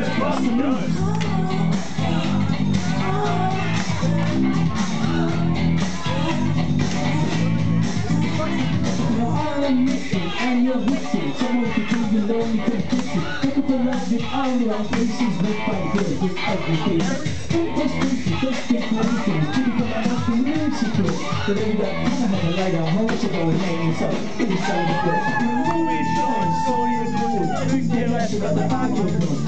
And you're wicked, someone could do you lonely competition. Look at the love that I'm around places with by good, with everything. Frustration, just get anything. People come out of the real secret. But then you got kind of have a light on home, so go and hang so good. You're showing, the years old. You just start to go,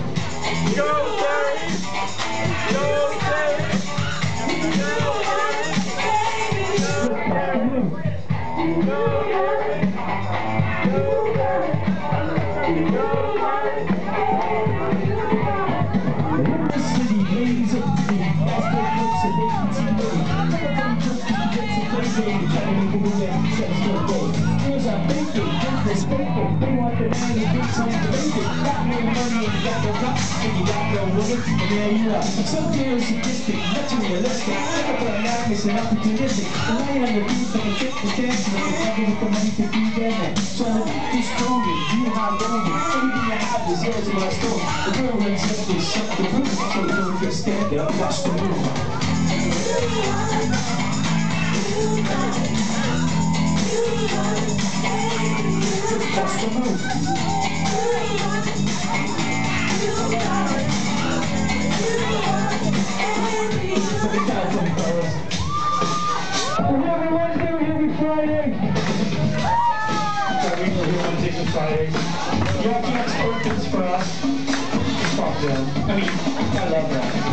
Some girls sadistic, materialistic, typical madness and opportunistic. The line on the beat, I'm a fit for dancing, having with the money to be there now. Trying to be stronger, you high going, everything I have is yours in my store. The girl runs up and shut the roof, so don't just stand up, watch the move. Fridays. Y'all can't this for us. Fuck them. I mean, I love that.